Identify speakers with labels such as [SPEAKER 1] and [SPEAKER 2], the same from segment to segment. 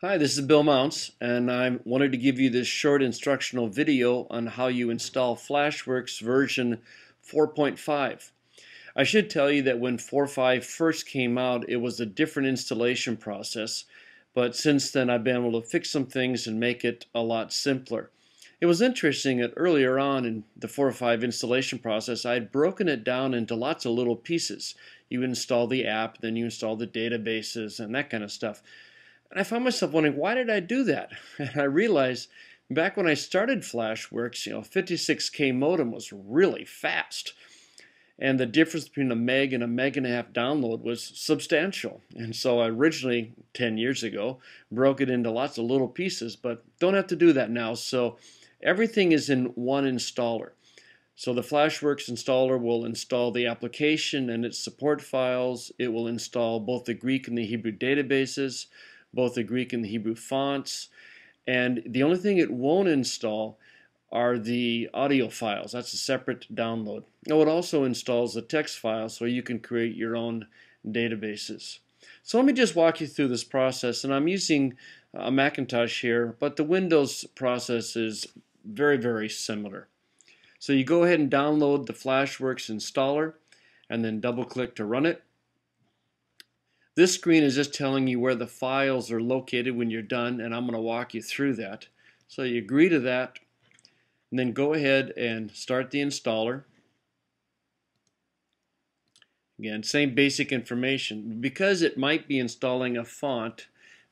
[SPEAKER 1] Hi, this is Bill Mounce, and I wanted to give you this short instructional video on how you install Flashworks version 4.5. I should tell you that when 4.5 first came out, it was a different installation process, but since then I've been able to fix some things and make it a lot simpler. It was interesting that earlier on in the 4.5 installation process, I had broken it down into lots of little pieces. You install the app, then you install the databases and that kind of stuff. And I found myself wondering, why did I do that? And I realized back when I started Flashworks, you know, 56K modem was really fast. And the difference between a meg and a meg and a half download was substantial. And so I originally, 10 years ago, broke it into lots of little pieces, but don't have to do that now. So everything is in one installer. So the Flashworks installer will install the application and its support files. It will install both the Greek and the Hebrew databases both the Greek and the Hebrew fonts. And the only thing it won't install are the audio files. That's a separate download. Oh, it also installs the text file so you can create your own databases. So let me just walk you through this process. And I'm using a Macintosh here, but the Windows process is very, very similar. So you go ahead and download the Flashworks installer and then double click to run it. This screen is just telling you where the files are located when you're done, and I'm going to walk you through that. So you agree to that, and then go ahead and start the installer. Again, same basic information. Because it might be installing a font,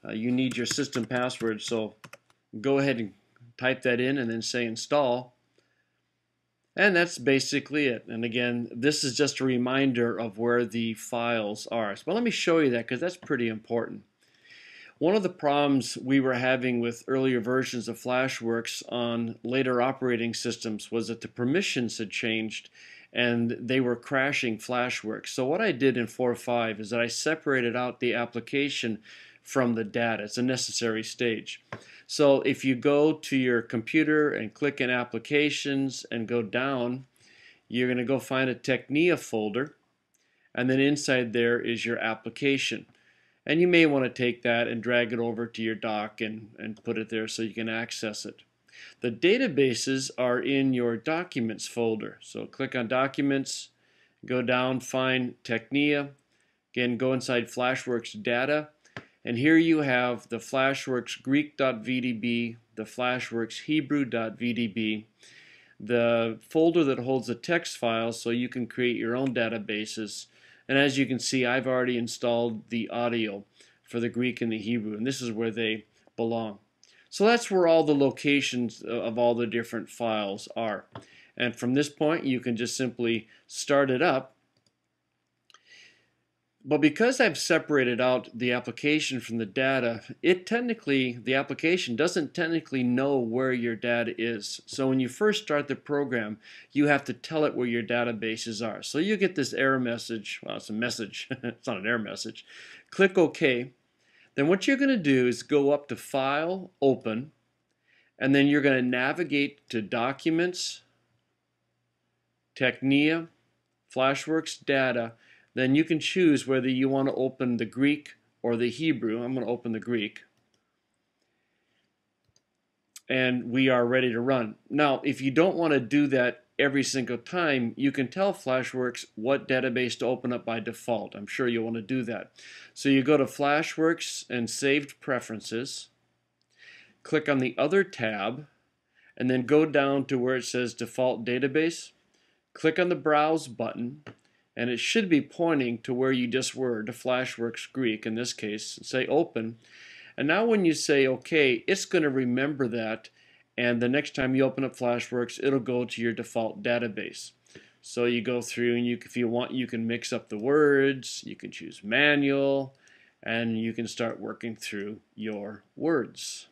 [SPEAKER 1] uh, you need your system password, so go ahead and type that in and then say install. And that's basically it. And again, this is just a reminder of where the files are. Well, let me show you that because that's pretty important. One of the problems we were having with earlier versions of Flashworks on later operating systems was that the permissions had changed and they were crashing Flashworks. So what I did in 4.5 is that I separated out the application from the data. It's a necessary stage. So if you go to your computer and click in applications and go down, you're going to go find a Teknia folder and then inside there is your application. And you may want to take that and drag it over to your dock and, and put it there so you can access it. The databases are in your Documents folder. So click on Documents, go down, find Teknia, again go inside Flashworks Data, and here you have the Flashworks Greek.vdb, the Flashworks Hebrew.vdb, the folder that holds the text files so you can create your own databases. And as you can see, I've already installed the audio for the Greek and the Hebrew, and this is where they belong. So that's where all the locations of all the different files are. And from this point, you can just simply start it up but because I've separated out the application from the data, it technically, the application doesn't technically know where your data is. So when you first start the program, you have to tell it where your databases are. So you get this error message, well it's a message, it's not an error message. Click OK. Then what you're going to do is go up to File, Open, and then you're going to navigate to Documents, Teknia, Flashworks Data, then you can choose whether you want to open the Greek or the Hebrew. I'm going to open the Greek. And we are ready to run. Now, if you don't want to do that every single time, you can tell Flashworks what database to open up by default. I'm sure you'll want to do that. So you go to Flashworks and Saved Preferences, click on the Other tab, and then go down to where it says Default Database. Click on the Browse button, and it should be pointing to where you just were, to Flashworks Greek in this case, and say open. And now when you say OK, it's going to remember that and the next time you open up Flashworks, it'll go to your default database. So you go through and you, if you want, you can mix up the words, you can choose manual, and you can start working through your words.